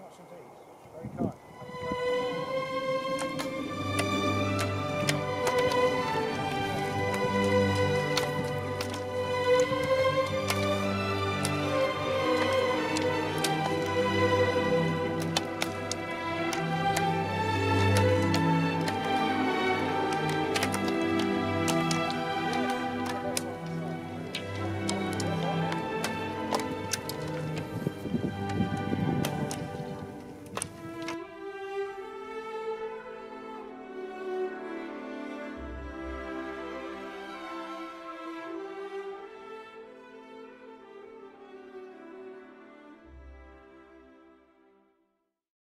much indeed. Very kind.